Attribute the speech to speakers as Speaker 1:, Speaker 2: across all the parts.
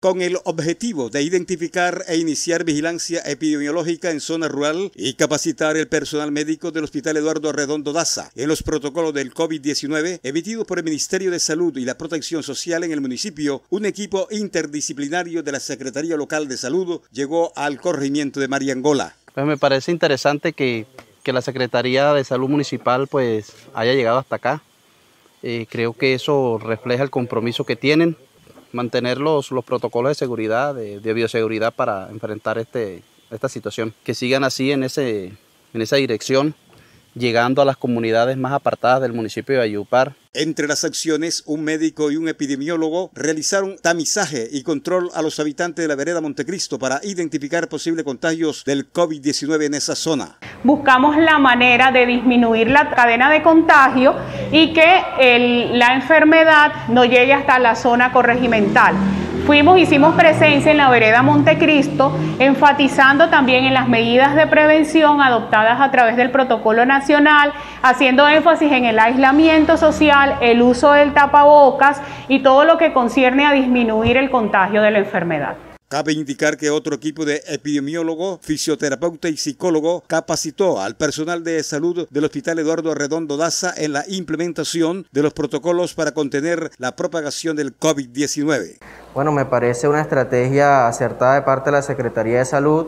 Speaker 1: con el objetivo de identificar e iniciar vigilancia epidemiológica en zona rural y capacitar el personal médico del Hospital Eduardo Redondo Daza en los protocolos del COVID-19 emitidos por el Ministerio de Salud y la Protección Social en el municipio, un equipo interdisciplinario de la Secretaría Local de Salud llegó al corregimiento de Mariangola.
Speaker 2: Pues me parece interesante que, que la Secretaría de Salud Municipal pues haya llegado hasta acá. Eh, creo que eso refleja el compromiso que tienen mantener los, los protocolos de seguridad, de, bioseguridad para enfrentar este, esta situación. Que sigan así en, ese, en esa dirección, llegando a las comunidades más apartadas del municipio de Ayupar,
Speaker 1: entre las acciones, un médico y un epidemiólogo realizaron tamizaje y control a los habitantes de la vereda Montecristo para identificar posibles contagios del COVID-19 en esa zona.
Speaker 3: Buscamos la manera de disminuir la cadena de contagio y que la enfermedad no llegue hasta la zona corregimental. Fuimos, hicimos presencia en la vereda Montecristo, enfatizando también en las medidas de prevención adoptadas a través del protocolo nacional, haciendo énfasis en el aislamiento social, el uso del tapabocas y todo lo que concierne a disminuir el contagio de la enfermedad.
Speaker 1: Cabe indicar que otro equipo de epidemiólogo, fisioterapeuta y psicólogo capacitó al personal de salud del Hospital Eduardo Redondo Daza en la implementación de los protocolos para contener la propagación del COVID-19.
Speaker 4: Bueno, me parece una estrategia acertada de parte de la Secretaría de Salud,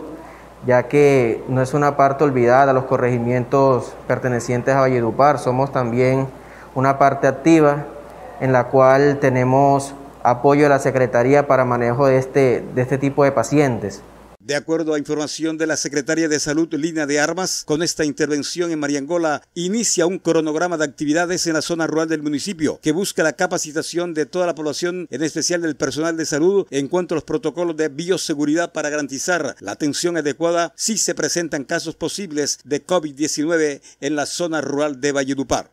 Speaker 4: ya que no es una parte olvidada los corregimientos pertenecientes a Valledupar, somos también una parte activa en la cual tenemos apoyo de la Secretaría para manejo de este, de este tipo de pacientes.
Speaker 1: De acuerdo a información de la Secretaría de Salud Línea de Armas, con esta intervención en Mariangola inicia un cronograma de actividades en la zona rural del municipio que busca la capacitación de toda la población, en especial del personal de salud, en cuanto a los protocolos de bioseguridad para garantizar la atención adecuada si se presentan casos posibles de COVID-19 en la zona rural de Valledupar.